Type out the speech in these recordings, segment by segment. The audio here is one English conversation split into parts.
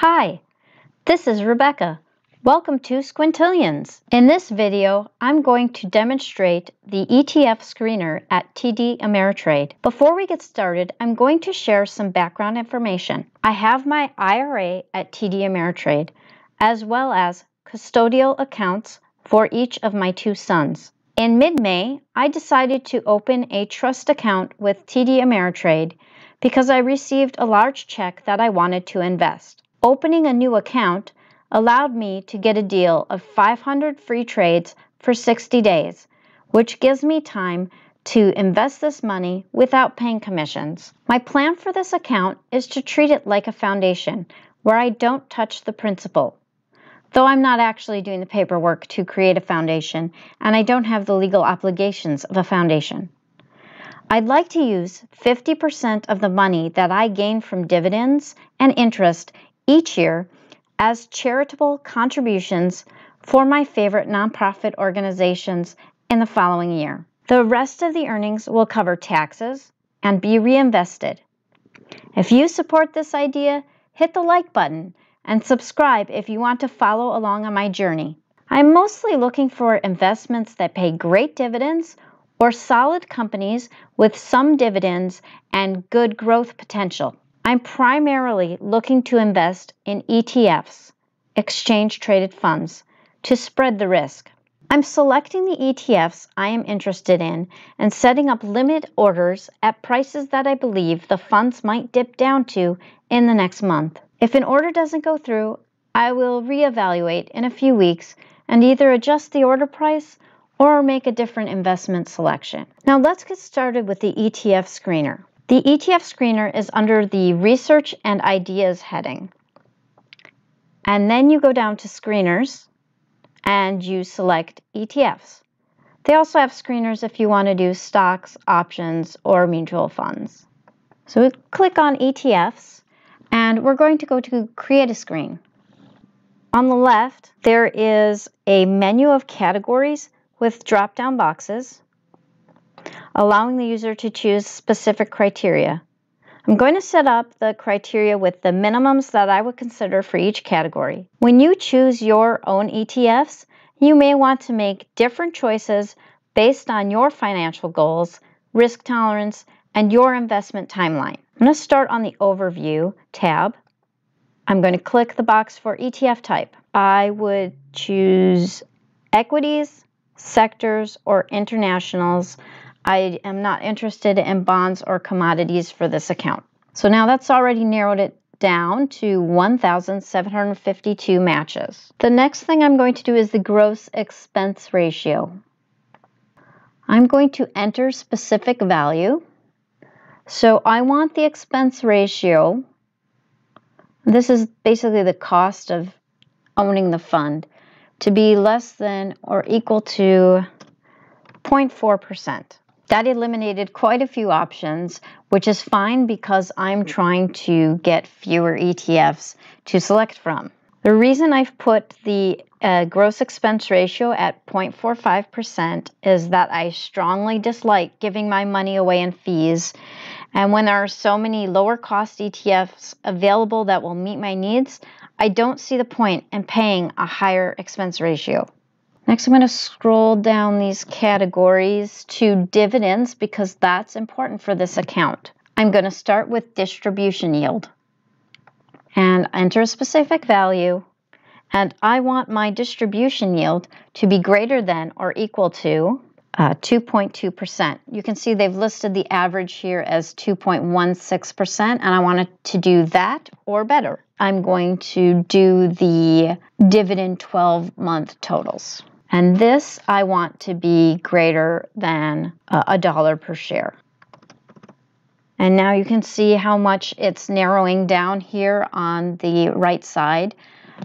Hi, this is Rebecca. Welcome to Squintillions. In this video, I'm going to demonstrate the ETF screener at TD Ameritrade. Before we get started, I'm going to share some background information. I have my IRA at TD Ameritrade, as well as custodial accounts for each of my two sons. In mid-May, I decided to open a trust account with TD Ameritrade because I received a large check that I wanted to invest. Opening a new account allowed me to get a deal of 500 free trades for 60 days, which gives me time to invest this money without paying commissions. My plan for this account is to treat it like a foundation where I don't touch the principal. Though I'm not actually doing the paperwork to create a foundation and I don't have the legal obligations of a foundation. I'd like to use 50% of the money that I gain from dividends and interest each year as charitable contributions for my favorite nonprofit organizations in the following year. The rest of the earnings will cover taxes and be reinvested. If you support this idea, hit the like button and subscribe if you want to follow along on my journey. I'm mostly looking for investments that pay great dividends or solid companies with some dividends and good growth potential. I'm primarily looking to invest in ETFs, exchange traded funds, to spread the risk. I'm selecting the ETFs I am interested in and setting up limit orders at prices that I believe the funds might dip down to in the next month. If an order doesn't go through, I will reevaluate in a few weeks and either adjust the order price or make a different investment selection. Now let's get started with the ETF screener. The ETF screener is under the Research and Ideas heading. And then you go down to Screeners and you select ETFs. They also have screeners if you want to do stocks, options, or mutual funds. So we click on ETFs and we're going to go to Create a Screen. On the left, there is a menu of categories with drop-down boxes allowing the user to choose specific criteria. I'm going to set up the criteria with the minimums that I would consider for each category. When you choose your own ETFs, you may want to make different choices based on your financial goals, risk tolerance, and your investment timeline. I'm going to start on the Overview tab. I'm going to click the box for ETF type. I would choose equities, sectors, or internationals I am not interested in bonds or commodities for this account. So now that's already narrowed it down to 1,752 matches. The next thing I'm going to do is the gross expense ratio. I'm going to enter specific value. So I want the expense ratio, this is basically the cost of owning the fund, to be less than or equal to 0.4%. That eliminated quite a few options, which is fine because I'm trying to get fewer ETFs to select from. The reason I've put the uh, gross expense ratio at 0.45% is that I strongly dislike giving my money away in fees. And when there are so many lower cost ETFs available that will meet my needs, I don't see the point in paying a higher expense ratio. Next, I'm going to scroll down these categories to dividends because that's important for this account. I'm going to start with distribution yield and enter a specific value. And I want my distribution yield to be greater than or equal to 2.2%. Uh, you can see they've listed the average here as 2.16%, and I want to do that or better. I'm going to do the dividend 12 month totals. And this I want to be greater than uh, a dollar per share. And now you can see how much it's narrowing down here on the right side.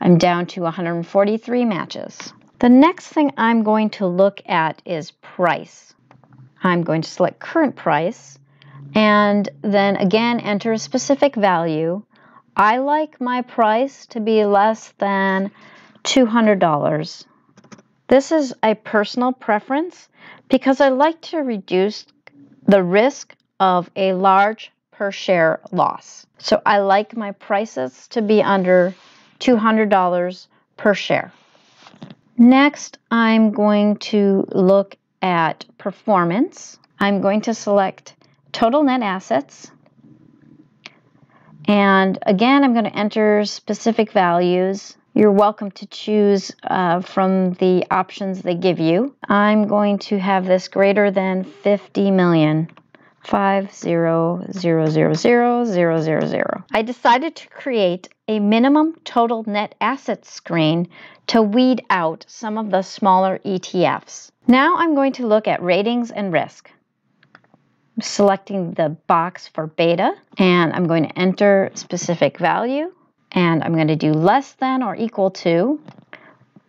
I'm down to 143 matches. The next thing I'm going to look at is price. I'm going to select current price and then again enter a specific value. I like my price to be less than $200. This is a personal preference because I like to reduce the risk of a large per share loss. So I like my prices to be under $200 per share. Next, I'm going to look at performance. I'm going to select total net assets. And again, I'm going to enter specific values. You're welcome to choose uh, from the options they give you. I'm going to have this greater than 50 million. Five zero zero zero zero zero zero zero. I decided to create a minimum total net assets screen to weed out some of the smaller ETFs. Now I'm going to look at ratings and risk. I'm selecting the box for beta and I'm going to enter specific value and I'm going to do less than or equal to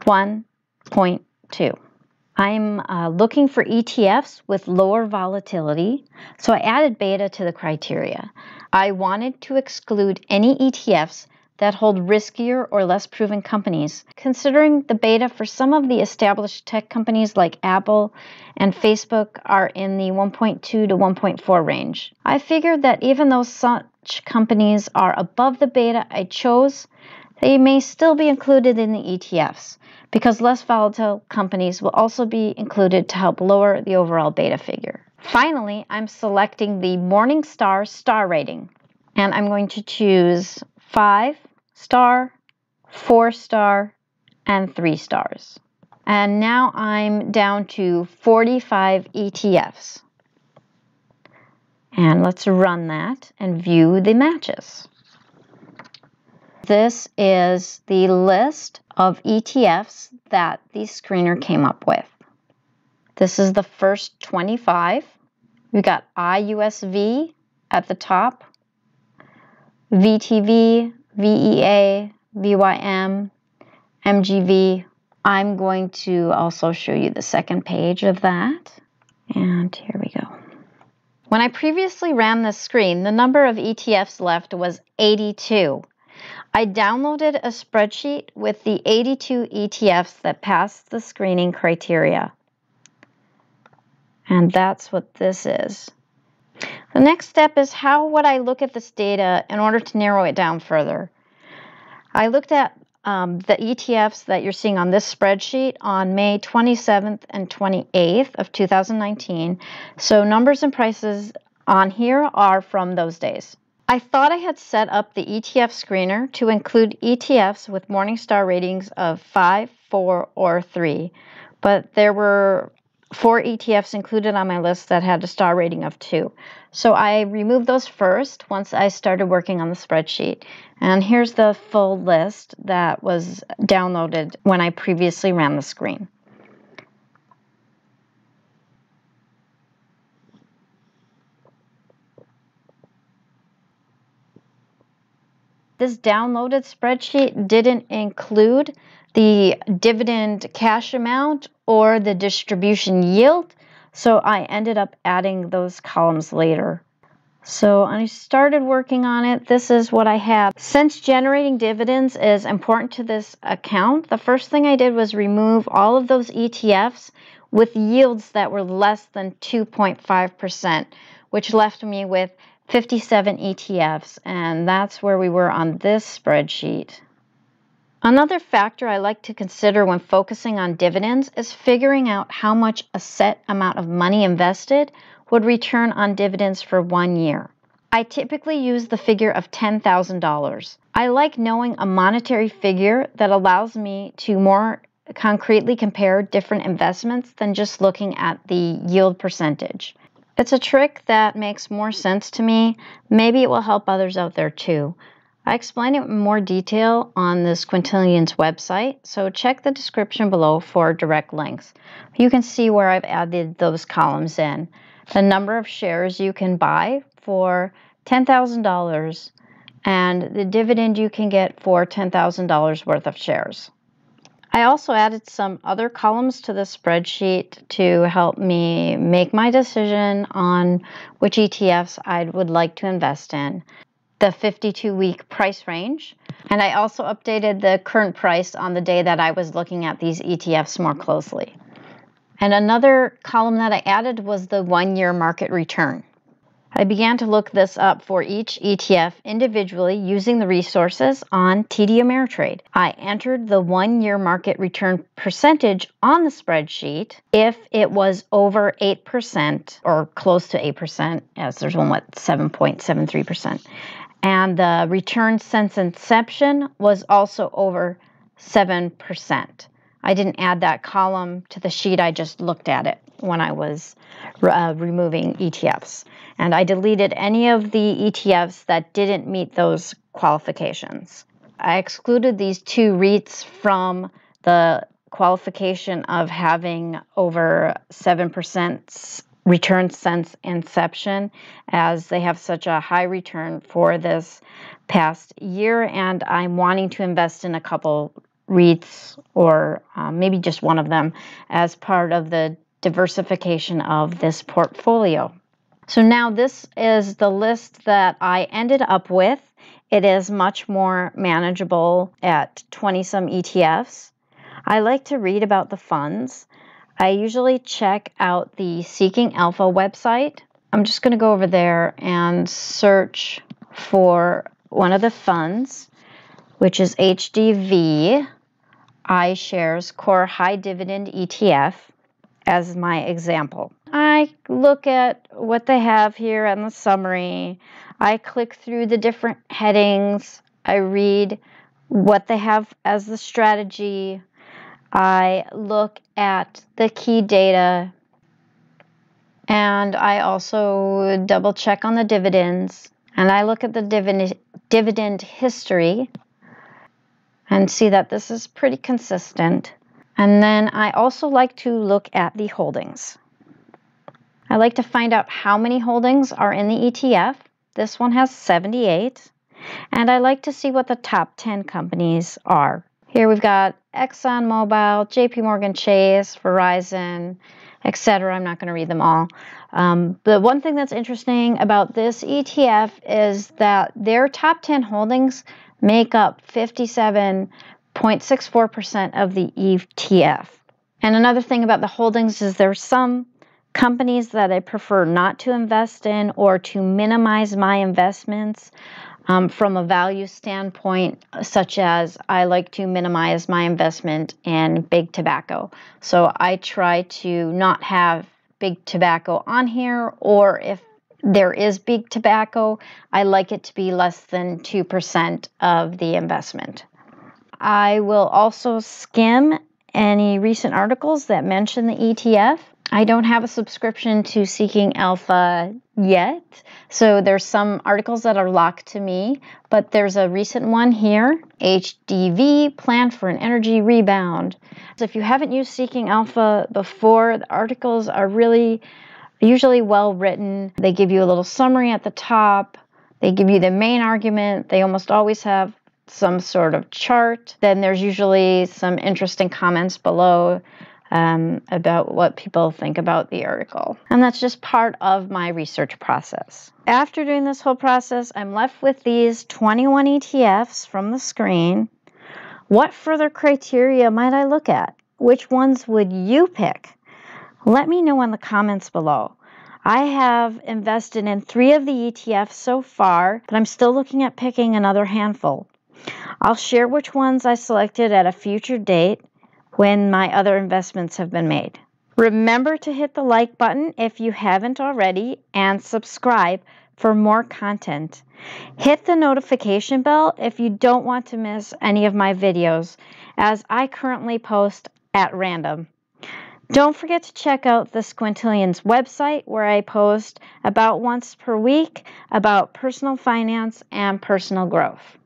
1.2. I'm uh, looking for ETFs with lower volatility, so I added beta to the criteria. I wanted to exclude any ETFs that hold riskier or less proven companies, considering the beta for some of the established tech companies like Apple and Facebook are in the 1.2 to 1.4 range. I figured that even though such companies are above the beta I chose, they may still be included in the ETFs because less volatile companies will also be included to help lower the overall beta figure. Finally, I'm selecting the Morningstar star rating and I'm going to choose 5 star, 4 star, and 3 stars. And now I'm down to 45 ETFs. And let's run that and view the matches. This is the list of ETFs that the screener came up with. This is the first 25. We got IUSV at the top, VTV, VEA, VYM, MGV. I'm going to also show you the second page of that. And here we go. When I previously ran this screen, the number of ETFs left was 82. I downloaded a spreadsheet with the 82 ETFs that passed the screening criteria. And that's what this is. The next step is how would I look at this data in order to narrow it down further? I looked at um, the ETFs that you're seeing on this spreadsheet on May 27th and 28th of 2019. So numbers and prices on here are from those days. I thought I had set up the ETF screener to include ETFs with Morningstar ratings of 5, 4, or 3, but there were four ETFs included on my list that had a star rating of 2. So I removed those first once I started working on the spreadsheet. And here's the full list that was downloaded when I previously ran the screen. This downloaded spreadsheet didn't include the dividend cash amount or the distribution yield, so I ended up adding those columns later. So I started working on it. This is what I have. Since generating dividends is important to this account, the first thing I did was remove all of those ETFs with yields that were less than 2.5%, which left me with 57 ETFs, and that's where we were on this spreadsheet. Another factor I like to consider when focusing on dividends is figuring out how much a set amount of money invested would return on dividends for one year. I typically use the figure of $10,000. I like knowing a monetary figure that allows me to more concretely compare different investments than just looking at the yield percentage. It's a trick that makes more sense to me. Maybe it will help others out there too. I explain it in more detail on the Squintillions website, so check the description below for direct links. You can see where I've added those columns in. The number of shares you can buy for $10,000 and the dividend you can get for $10,000 worth of shares. I also added some other columns to the spreadsheet to help me make my decision on which ETFs I would like to invest in. The 52 week price range, and I also updated the current price on the day that I was looking at these ETFs more closely. And another column that I added was the one year market return. I began to look this up for each ETF individually using the resources on TD Ameritrade. I entered the one year market return percentage on the spreadsheet if it was over 8% or close to 8%, as there's one with 7.73%. And the return since inception was also over 7%. I didn't add that column to the sheet, I just looked at it when I was uh, removing ETFs. And I deleted any of the ETFs that didn't meet those qualifications. I excluded these two REITs from the qualification of having over 7% return since inception, as they have such a high return for this past year. And I'm wanting to invest in a couple REITs or um, maybe just one of them as part of the diversification of this portfolio. So now this is the list that I ended up with. It is much more manageable at 20 some ETFs. I like to read about the funds. I usually check out the Seeking Alpha website. I'm just going to go over there and search for one of the funds, which is HDV iShares Core High Dividend ETF as my example. I look at what they have here in the summary. I click through the different headings. I read what they have as the strategy. I look at the key data. And I also double check on the dividends. And I look at the dividend, history and see that this is pretty consistent. And then I also like to look at the holdings. I like to find out how many holdings are in the ETF. This one has 78. And I like to see what the top 10 companies are. Here we've got ExxonMobil, JP Morgan Chase, Verizon, etc. I'm not going to read them all. Um, the one thing that's interesting about this ETF is that their top 10 holdings make up 57 0.64% of the ETF. And another thing about the holdings is there's some companies that I prefer not to invest in or to minimize my investments um, from a value standpoint, such as I like to minimize my investment in big tobacco. So I try to not have big tobacco on here, or if there is big tobacco, I like it to be less than 2% of the investment. I will also skim any recent articles that mention the ETF. I don't have a subscription to Seeking Alpha yet, so there's some articles that are locked to me, but there's a recent one here, HDV Plan for an Energy Rebound. So if you haven't used Seeking Alpha before, the articles are really usually well written. They give you a little summary at the top. They give you the main argument. They almost always have some sort of chart. Then there's usually some interesting comments below um, about what people think about the article. And that's just part of my research process. After doing this whole process, I'm left with these 21 ETFs from the screen. What further criteria might I look at? Which ones would you pick? Let me know in the comments below. I have invested in three of the ETFs so far, but I'm still looking at picking another handful. I'll share which ones I selected at a future date when my other investments have been made. Remember to hit the like button if you haven't already and subscribe for more content. Hit the notification bell if you don't want to miss any of my videos as I currently post at random. Don't forget to check out the Squintillions website where I post about once per week about personal finance and personal growth.